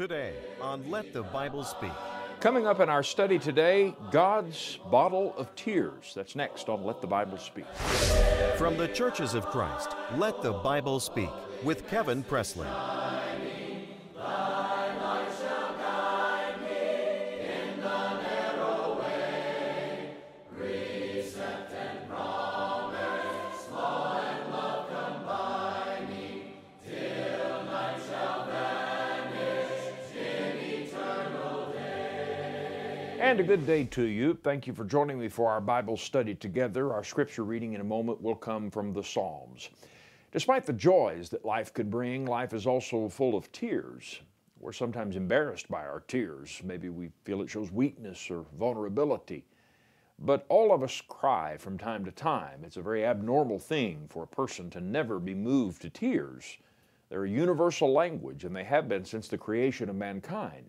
Today on Let the Bible Speak. Coming up in our study today, God's bottle of tears. That's next on Let the Bible Speak. From the Churches of Christ, Let the Bible Speak with Kevin Presley. And a good day to you. Thank you for joining me for our Bible study together. Our scripture reading in a moment will come from the Psalms. Despite the joys that life could bring, life is also full of tears. We're sometimes embarrassed by our tears. Maybe we feel it shows weakness or vulnerability. But all of us cry from time to time. It's a very abnormal thing for a person to never be moved to tears. They're a universal language, and they have been since the creation of mankind.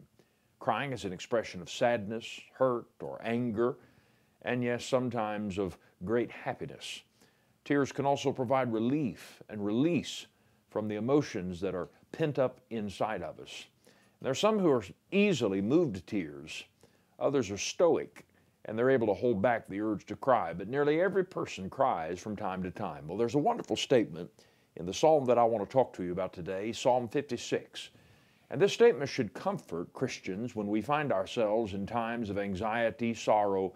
Crying is an expression of sadness, hurt, or anger, and yes, sometimes of great happiness. Tears can also provide relief and release from the emotions that are pent up inside of us. There are some who are easily moved to tears, others are stoic and they're able to hold back the urge to cry, but nearly every person cries from time to time. Well, there's a wonderful statement in the psalm that I want to talk to you about today, Psalm 56. And this statement should comfort Christians when we find ourselves in times of anxiety, sorrow,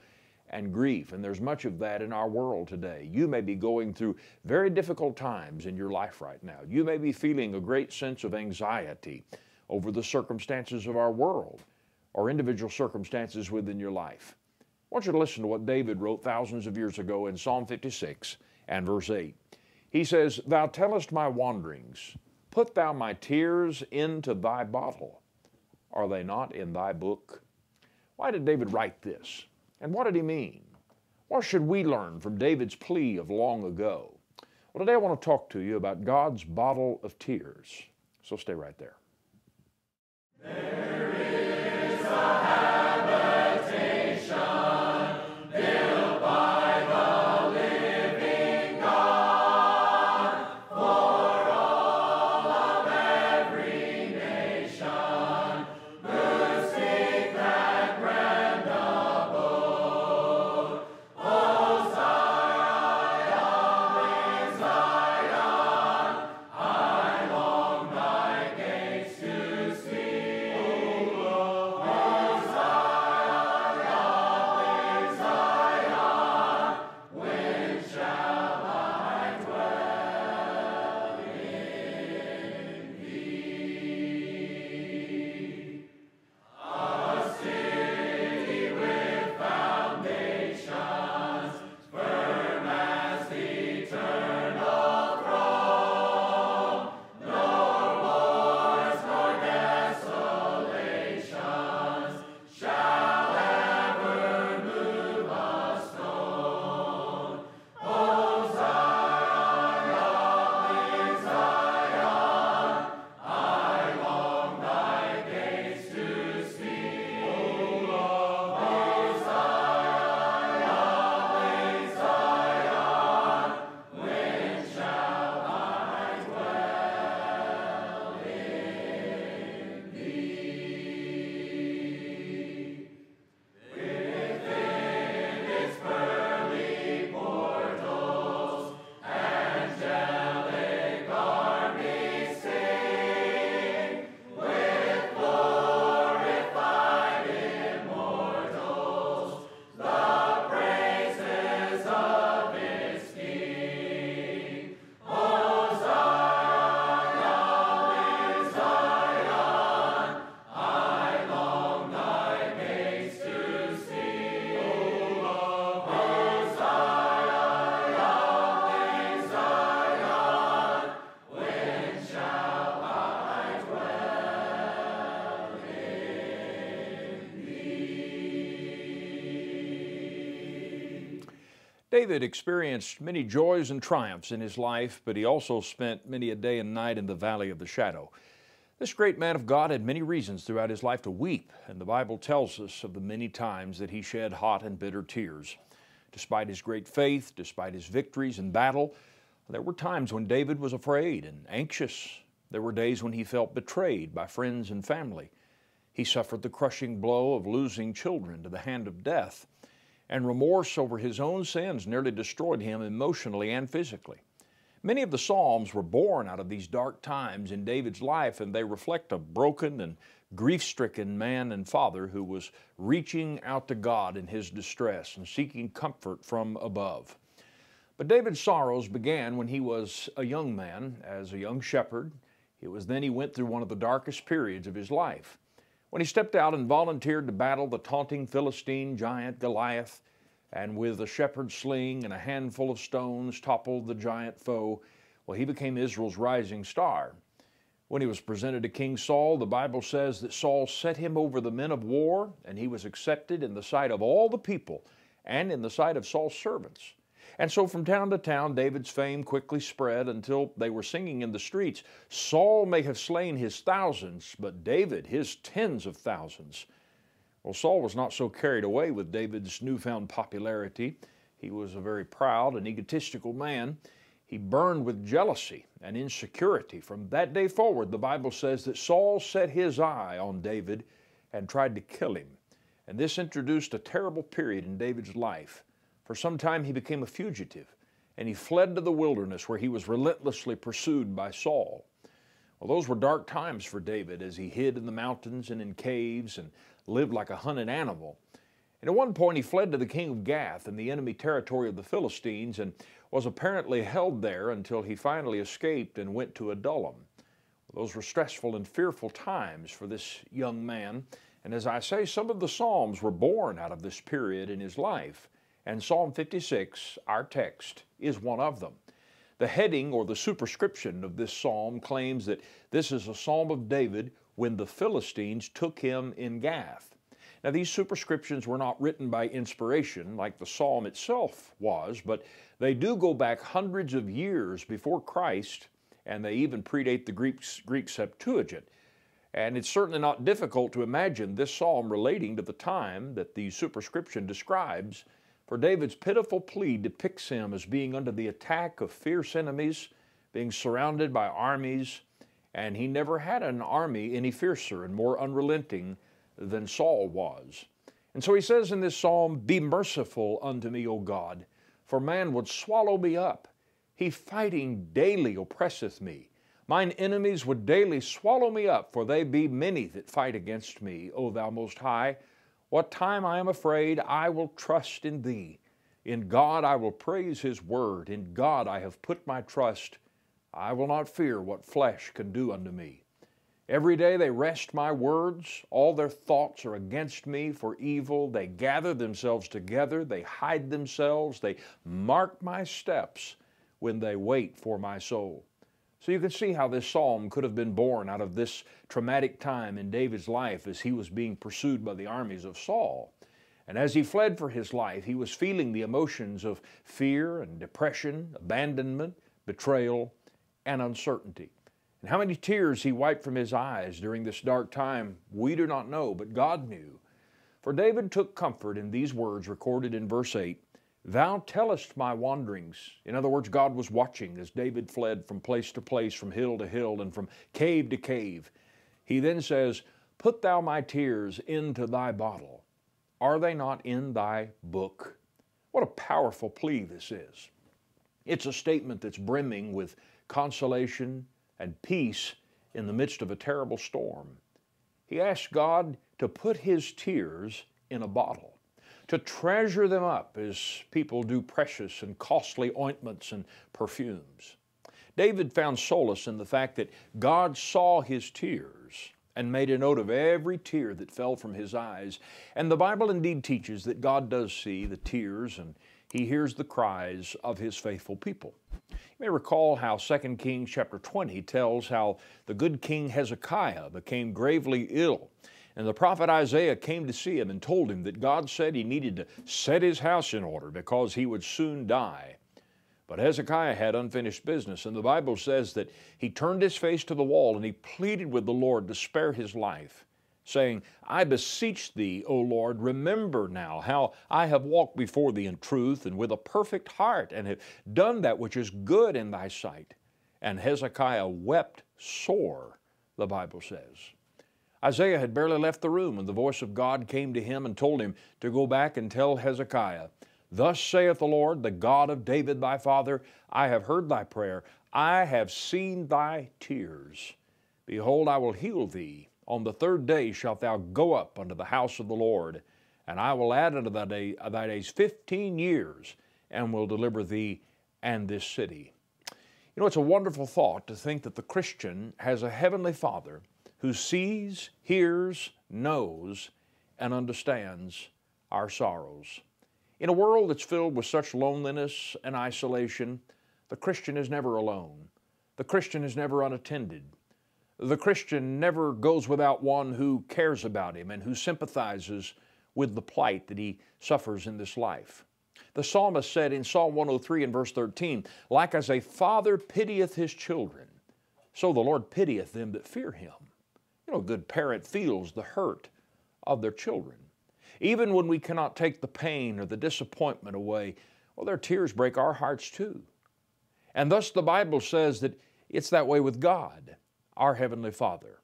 and grief. And there's much of that in our world today. You may be going through very difficult times in your life right now. You may be feeling a great sense of anxiety over the circumstances of our world or individual circumstances within your life. I want you to listen to what David wrote thousands of years ago in Psalm 56 and verse 8. He says, Thou tellest my wanderings Put thou my tears into thy bottle. Are they not in thy book? Why did David write this? And what did he mean? What should we learn from David's plea of long ago? Well, today I want to talk to you about God's bottle of tears. So stay right there. David experienced many joys and triumphs in his life, but he also spent many a day and night in the valley of the shadow. This great man of God had many reasons throughout his life to weep, and the Bible tells us of the many times that he shed hot and bitter tears. Despite his great faith, despite his victories in battle, there were times when David was afraid and anxious. There were days when he felt betrayed by friends and family. He suffered the crushing blow of losing children to the hand of death, and remorse over his own sins nearly destroyed him emotionally and physically. Many of the Psalms were born out of these dark times in David's life, and they reflect a broken and grief stricken man and father who was reaching out to God in his distress and seeking comfort from above. But David's sorrows began when he was a young man, as a young shepherd. It was then he went through one of the darkest periods of his life. When he stepped out and volunteered to battle the taunting Philistine giant Goliath, and with a shepherd's sling and a handful of stones toppled the giant foe. Well, he became Israel's rising star. When he was presented to King Saul, the Bible says that Saul set him over the men of war, and he was accepted in the sight of all the people and in the sight of Saul's servants. And so from town to town, David's fame quickly spread until they were singing in the streets Saul may have slain his thousands, but David his tens of thousands. Well, Saul was not so carried away with David's newfound popularity. He was a very proud and egotistical man. He burned with jealousy and insecurity. From that day forward, the Bible says that Saul set his eye on David and tried to kill him. And this introduced a terrible period in David's life. For some time, he became a fugitive and he fled to the wilderness where he was relentlessly pursued by Saul. Well, those were dark times for David as he hid in the mountains and in caves and lived like a hunted animal. And at one point, he fled to the king of Gath in the enemy territory of the Philistines and was apparently held there until he finally escaped and went to Adullam. Those were stressful and fearful times for this young man. And as I say, some of the Psalms were born out of this period in his life. And Psalm 56, our text, is one of them. The heading or the superscription of this psalm claims that this is a psalm of David when the Philistines took him in Gath. Now, these superscriptions were not written by inspiration like the psalm itself was, but they do go back hundreds of years before Christ, and they even predate the Greek, Greek Septuagint. And it's certainly not difficult to imagine this psalm relating to the time that the superscription describes for David's pitiful plea depicts him as being under the attack of fierce enemies, being surrounded by armies, and he never had an army any fiercer and more unrelenting than Saul was. And so he says in this psalm, Be merciful unto me, O God, for man would swallow me up. He fighting daily oppresseth me. Mine enemies would daily swallow me up, for they be many that fight against me, O thou most high. What time I am afraid, I will trust in thee. In God I will praise his word. In God I have put my trust. I will not fear what flesh can do unto me. Every day they wrest my words. All their thoughts are against me for evil. They gather themselves together. They hide themselves. They mark my steps when they wait for my soul. So you can see how this psalm could have been born out of this traumatic time in David's life as he was being pursued by the armies of Saul. And as he fled for his life, he was feeling the emotions of fear and depression, abandonment, betrayal, and uncertainty. And how many tears he wiped from his eyes during this dark time, we do not know, but God knew. For David took comfort in these words recorded in verse 8 Thou tellest my wanderings. In other words, God was watching as David fled from place to place, from hill to hill, and from cave to cave. He then says, Put thou my tears into thy bottle. Are they not in thy book? What a powerful plea this is. It's a statement that's brimming with consolation and peace in the midst of a terrible storm. He asks God to put his tears in a bottle to treasure them up as people do precious and costly ointments and perfumes. David found solace in the fact that God saw his tears and made a note of every tear that fell from his eyes. And the Bible indeed teaches that God does see the tears and he hears the cries of his faithful people. You may recall how 2 Kings chapter 20 tells how the good king Hezekiah became gravely ill and the prophet Isaiah came to see him and told him that God said he needed to set his house in order because he would soon die. But Hezekiah had unfinished business, and the Bible says that he turned his face to the wall and he pleaded with the Lord to spare his life, saying, I beseech thee, O Lord, remember now how I have walked before thee in truth and with a perfect heart, and have done that which is good in thy sight. And Hezekiah wept sore, the Bible says. Isaiah had barely left the room when the voice of God came to him and told him to go back and tell Hezekiah, Thus saith the Lord, the God of David thy father, I have heard thy prayer, I have seen thy tears. Behold, I will heal thee. On the third day shalt thou go up unto the house of the Lord, and I will add unto thy, day, thy days fifteen years, and will deliver thee and this city. You know, it's a wonderful thought to think that the Christian has a heavenly Father who sees, hears, knows, and understands our sorrows. In a world that's filled with such loneliness and isolation, the Christian is never alone. The Christian is never unattended. The Christian never goes without one who cares about him and who sympathizes with the plight that he suffers in this life. The psalmist said in Psalm 103 and verse 13, Like as a father pitieth his children, so the Lord pitieth them that fear him. You know, a good parent feels the hurt of their children. Even when we cannot take the pain or the disappointment away, well, their tears break our hearts too. And thus the Bible says that it's that way with God, our Heavenly Father.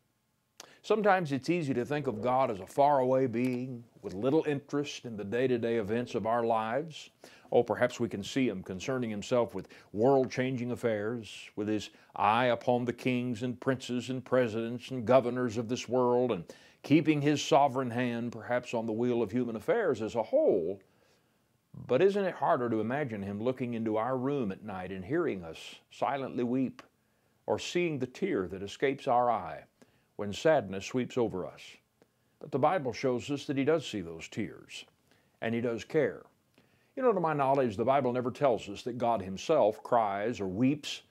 Sometimes it's easy to think of God as a faraway being with little interest in the day to day events of our lives. Oh, perhaps we can see Him concerning Himself with world changing affairs, with His eye upon the kings and princes and presidents and governors of this world, and keeping His sovereign hand perhaps on the wheel of human affairs as a whole. But isn't it harder to imagine Him looking into our room at night and hearing us silently weep, or seeing the tear that escapes our eye? when sadness sweeps over us. But the Bible shows us that He does see those tears, and He does care. You know, to my knowledge, the Bible never tells us that God Himself cries or weeps,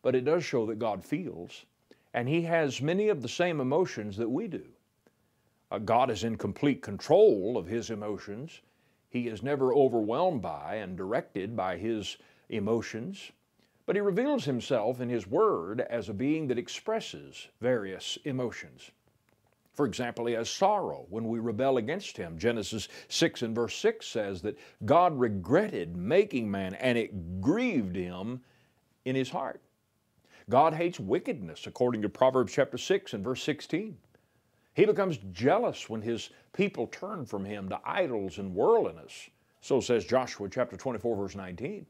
but it does show that God feels, and He has many of the same emotions that we do. Uh, God is in complete control of His emotions. He is never overwhelmed by and directed by His emotions. But he reveals himself in his word as a being that expresses various emotions. For example, he has sorrow when we rebel against him. Genesis 6 and verse 6 says that God regretted making man and it grieved him in his heart. God hates wickedness, according to Proverbs chapter 6 and verse 16. He becomes jealous when his people turn from him to idols and worldliness. So says Joshua chapter 24, verse 19.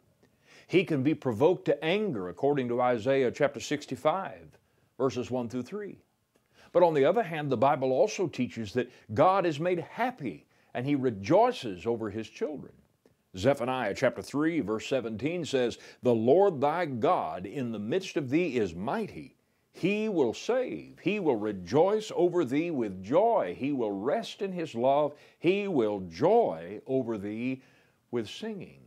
He can be provoked to anger, according to Isaiah chapter 65, verses 1 through 3. But on the other hand, the Bible also teaches that God is made happy and he rejoices over his children. Zephaniah chapter 3, verse 17 says, The Lord thy God in the midst of thee is mighty. He will save. He will rejoice over thee with joy. He will rest in his love. He will joy over thee with singing.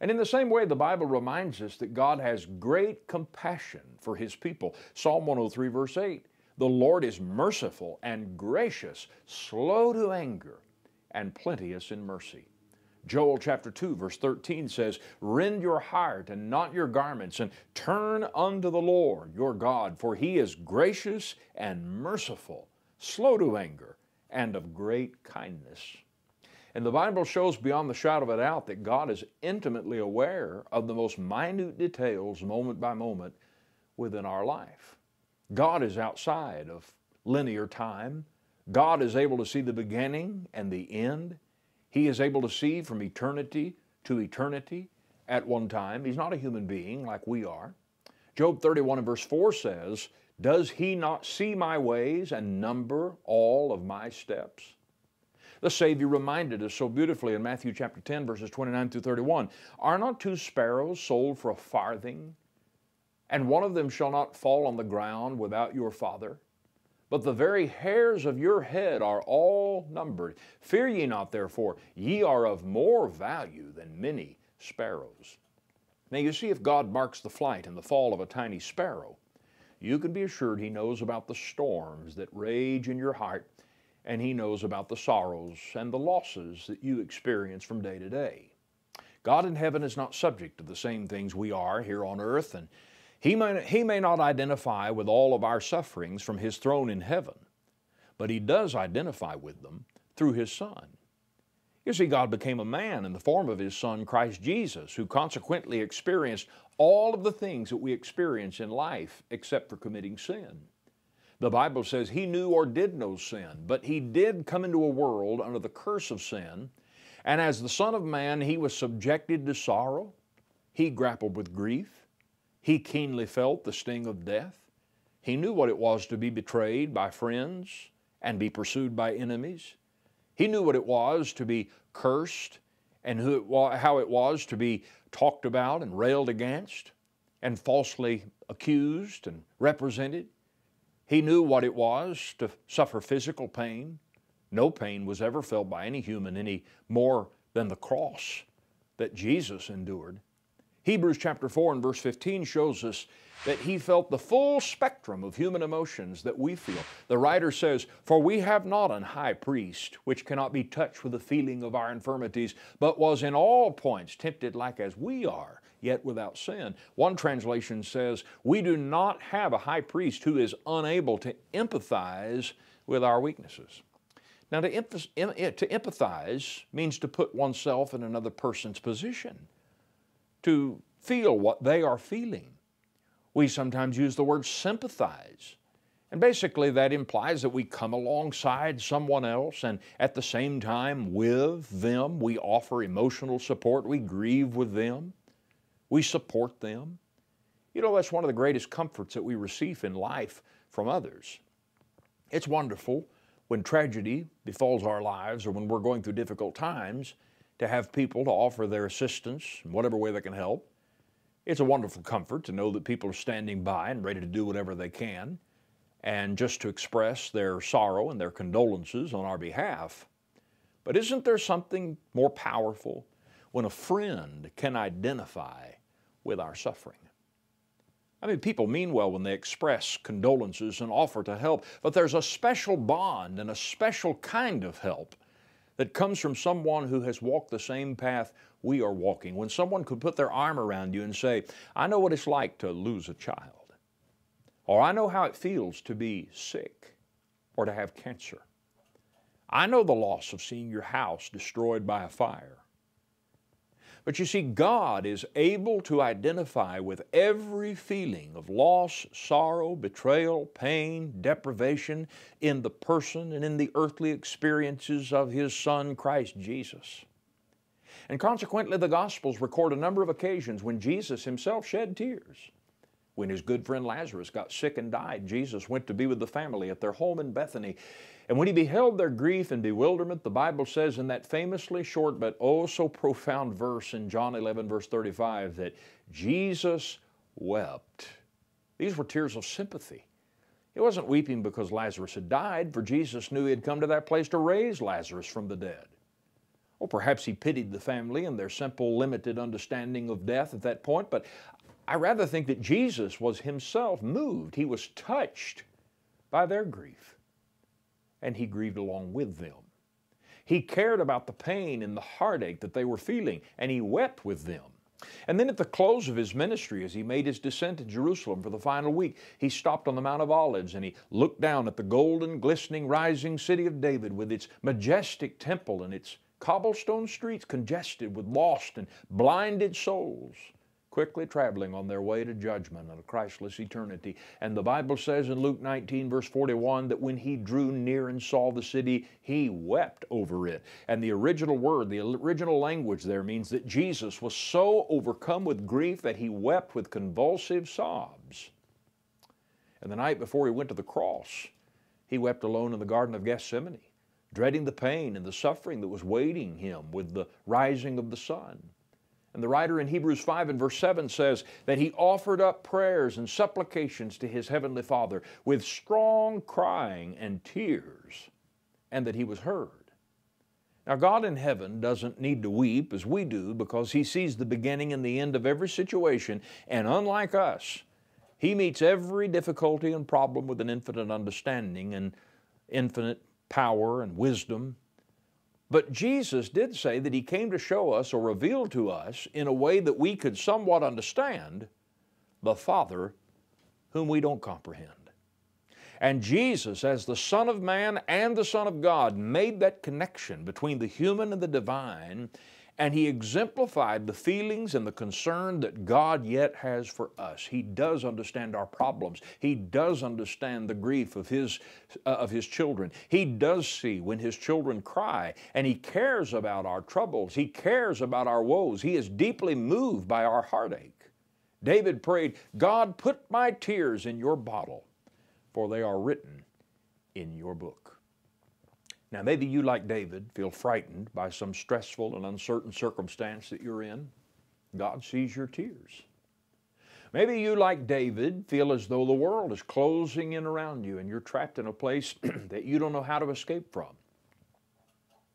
And in the same way, the Bible reminds us that God has great compassion for His people. Psalm 103, verse 8 The Lord is merciful and gracious, slow to anger, and plenteous in mercy. Joel chapter 2, verse 13 says, Rend your heart and not your garments, and turn unto the Lord your God, for He is gracious and merciful, slow to anger, and of great kindness. And the Bible shows beyond the shadow of a doubt that God is intimately aware of the most minute details, moment by moment, within our life. God is outside of linear time. God is able to see the beginning and the end. He is able to see from eternity to eternity at one time. He's not a human being like we are. Job 31 and verse 4 says, Does he not see my ways and number all of my steps? The Savior reminded us so beautifully in Matthew chapter 10, verses 29 through 31 Are not two sparrows sold for a farthing? And one of them shall not fall on the ground without your Father? But the very hairs of your head are all numbered. Fear ye not, therefore, ye are of more value than many sparrows. Now, you see, if God marks the flight and the fall of a tiny sparrow, you can be assured He knows about the storms that rage in your heart and He knows about the sorrows and the losses that you experience from day to day. God in heaven is not subject to the same things we are here on earth, and he may, he may not identify with all of our sufferings from His throne in heaven, but He does identify with them through His Son. You see, God became a man in the form of His Son, Christ Jesus, who consequently experienced all of the things that we experience in life except for committing sin. The Bible says he knew or did know sin, but he did come into a world under the curse of sin. And as the Son of Man, he was subjected to sorrow. He grappled with grief. He keenly felt the sting of death. He knew what it was to be betrayed by friends and be pursued by enemies. He knew what it was to be cursed and who it how it was to be talked about and railed against and falsely accused and represented. He knew what it was to suffer physical pain. No pain was ever felt by any human any more than the cross that Jesus endured. Hebrews chapter 4 and verse 15 shows us that he felt the full spectrum of human emotions that we feel. The writer says, For we have not an high priest which cannot be touched with the feeling of our infirmities, but was in all points tempted like as we are, yet without sin. One translation says, We do not have a high priest who is unable to empathize with our weaknesses. Now, to, empathize means to put oneself in another person's position, to feel what they are feeling. We sometimes use the word sympathize. And basically, that implies that we come alongside someone else and at the same time with them, we offer emotional support, we grieve with them. We support them. You know, that's one of the greatest comforts that we receive in life from others. It's wonderful when tragedy befalls our lives or when we're going through difficult times to have people to offer their assistance in whatever way they can help. It's a wonderful comfort to know that people are standing by and ready to do whatever they can and just to express their sorrow and their condolences on our behalf. But isn't there something more powerful when a friend can identify with our suffering. I mean, people mean well when they express condolences and offer to help, but there's a special bond and a special kind of help that comes from someone who has walked the same path we are walking. When someone could put their arm around you and say, I know what it's like to lose a child, or I know how it feels to be sick or to have cancer. I know the loss of seeing your house destroyed by a fire. But you see, God is able to identify with every feeling of loss, sorrow, betrayal, pain, deprivation in the person and in the earthly experiences of His Son, Christ Jesus. And consequently, the Gospels record a number of occasions when Jesus Himself shed tears. When his good friend Lazarus got sick and died, Jesus went to be with the family at their home in Bethany. And when he beheld their grief and bewilderment, the Bible says in that famously short but oh so profound verse in John 11, verse 35, that Jesus wept. These were tears of sympathy. He wasn't weeping because Lazarus had died, for Jesus knew he had come to that place to raise Lazarus from the dead. Or perhaps he pitied the family and their simple, limited understanding of death at that point, but I rather think that Jesus was himself moved. He was touched by their grief and he grieved along with them. He cared about the pain and the heartache that they were feeling, and he wept with them. And then at the close of his ministry, as he made his descent to Jerusalem for the final week, he stopped on the Mount of Olives and he looked down at the golden, glistening, rising city of David with its majestic temple and its cobblestone streets congested with lost and blinded souls quickly traveling on their way to judgment and a Christless eternity. And the Bible says in Luke 19, verse 41, that when he drew near and saw the city, he wept over it. And the original word, the original language there means that Jesus was so overcome with grief that he wept with convulsive sobs. And the night before he went to the cross, he wept alone in the Garden of Gethsemane, dreading the pain and the suffering that was waiting him with the rising of the sun. And the writer in Hebrews 5 and verse 7 says that he offered up prayers and supplications to his heavenly Father with strong crying and tears, and that he was heard. Now, God in heaven doesn't need to weep as we do because he sees the beginning and the end of every situation, and unlike us, he meets every difficulty and problem with an infinite understanding and infinite power and wisdom but Jesus did say that He came to show us or reveal to us in a way that we could somewhat understand the Father whom we don't comprehend. And Jesus, as the Son of Man and the Son of God, made that connection between the human and the divine And he exemplified the feelings and the concern that God yet has for us. He does understand our problems. He does understand the grief of his, uh, of his children. He does see when his children cry, and he cares about our troubles. He cares about our woes. He is deeply moved by our heartache. David prayed, God, put my tears in your bottle, for they are written in your book. Now, maybe you, like David, feel frightened by some stressful and uncertain circumstance that you're in. God sees your tears. Maybe you, like David, feel as though the world is closing in around you and you're trapped in a place that you don't know how to escape from.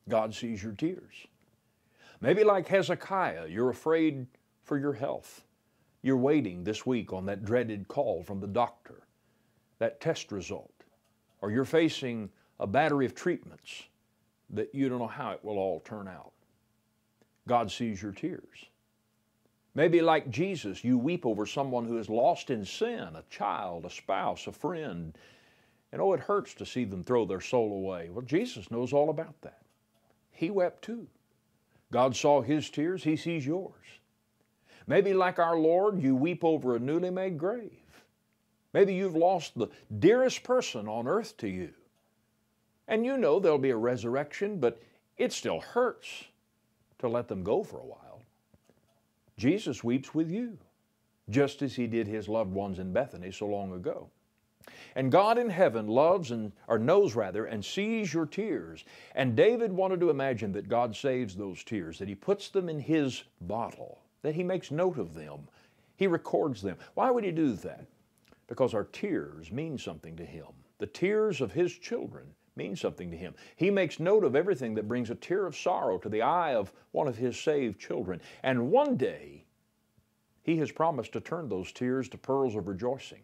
God sees your tears. Maybe, like Hezekiah, you're afraid for your health. You're waiting this week on that dreaded call from the doctor, that test result, or you're facing a battery of treatments that you don't know how it will all turn out. God sees your tears. Maybe, like Jesus, you weep over someone who is lost in sin a child, a spouse, a friend. And oh, it hurts to see them throw their soul away. Well, Jesus knows all about that. He wept too. God saw his tears, he sees yours. Maybe, like our Lord, you weep over a newly made grave. Maybe you've lost the dearest person on earth to you. And you know there'll be a resurrection, but it still hurts to let them go for a while. Jesus weeps with you, just as he did his loved ones in Bethany so long ago. And God in heaven loves and or knows rather and sees your tears. And David wanted to imagine that God saves those tears, that he puts them in his bottle, that he makes note of them. He records them. Why would he do that? Because our tears mean something to him. The tears of his children means something to him. He makes note of everything that brings a tear of sorrow to the eye of one of his saved children. And one day, he has promised to turn those tears to pearls of rejoicing.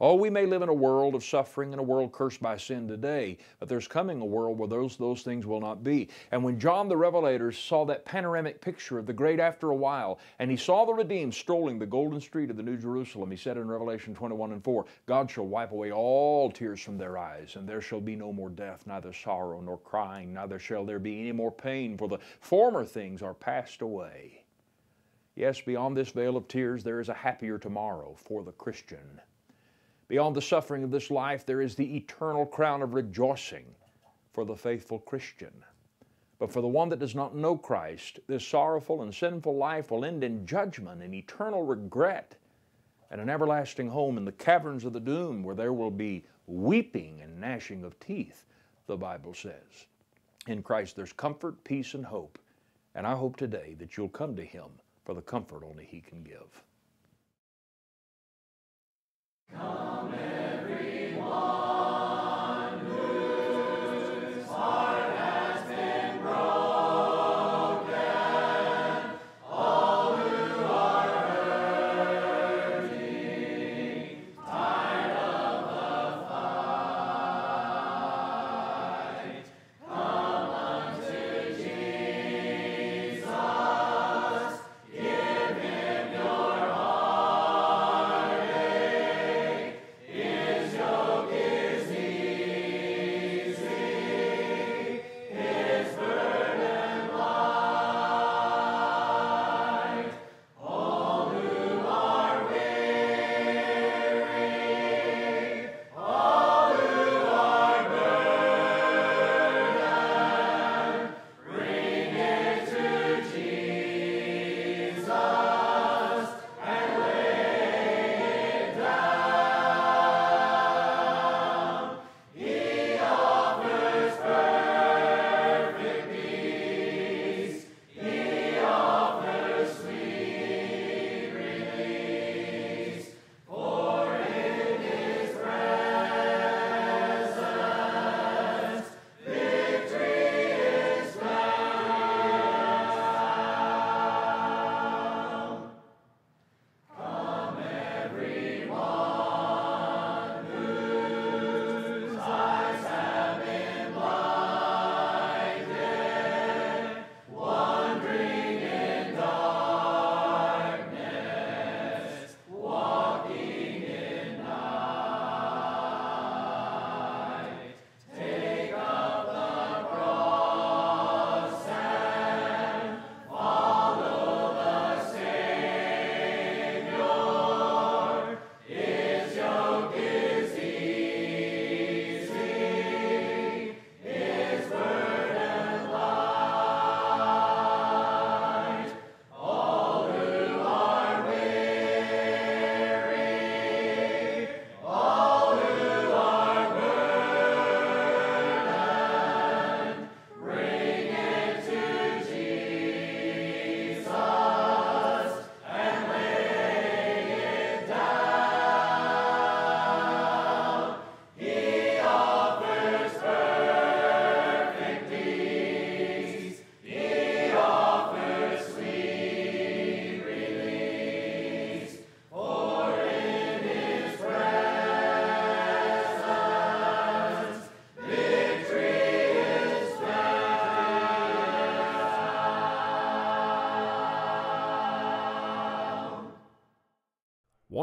Oh, we may live in a world of suffering and a world cursed by sin today, but there's coming a world where those, those things will not be. And when John the Revelator saw that panoramic picture of the great after a while, and he saw the redeemed strolling the golden street of the New Jerusalem, he said in Revelation 21 and 4, God shall wipe away all tears from their eyes, and there shall be no more death, neither sorrow nor crying, neither shall there be any more pain, for the former things are passed away. Yes, beyond this veil of tears, there is a happier tomorrow for the Christian. Beyond the suffering of this life, there is the eternal crown of rejoicing for the faithful Christian. But for the one that does not know Christ, this sorrowful and sinful life will end in judgment and eternal regret and an everlasting home in the caverns of the doom where there will be weeping and gnashing of teeth, the Bible says. In Christ there's comfort, peace, and hope. And I hope today that you'll come to Him for the comfort only He can give. Yeah.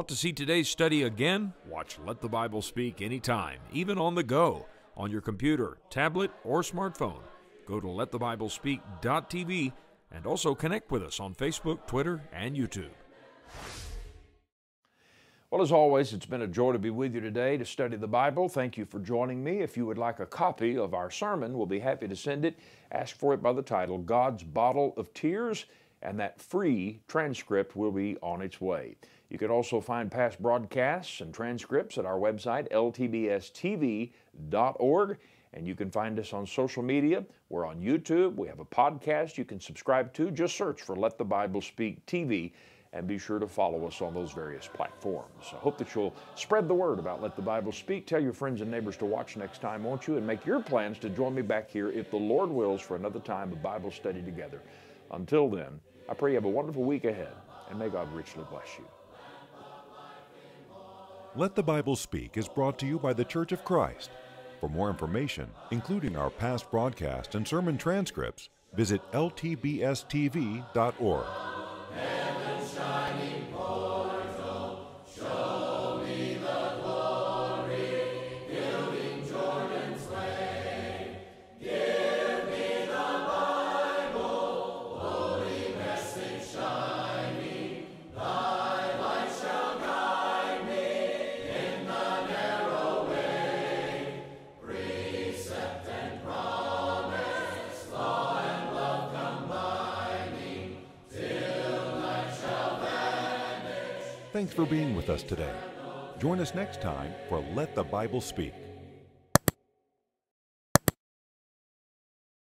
Want to see today's study again? Watch Let the Bible Speak anytime, even on the go, on your computer, tablet, or smartphone. Go to letthebiblespeak.tv and also connect with us on Facebook, Twitter, and YouTube. Well, as always, it's been a joy to be with you today to study the Bible. Thank you for joining me. If you would like a copy of our sermon, we'll be happy to send it. Ask for it by the title God's Bottle of Tears, and that free transcript will be on its way. You can also find past broadcasts and transcripts at our website, ltbstv.org. And you can find us on social media. We're on YouTube. We have a podcast you can subscribe to. Just search for Let the Bible Speak TV and be sure to follow us on those various platforms. I hope that you'll spread the word about Let the Bible Speak. Tell your friends and neighbors to watch next time, won't you? And make your plans to join me back here, if the Lord wills, for another time of Bible study together. Until then, I pray you have a wonderful week ahead, and may God richly bless you. Let the Bible Speak is brought to you by the Church of Christ. For more information, including our past broadcast and sermon transcripts, visit ltbstv.org. Thanks for being with us today. Join us next time for Let the Bible Speak.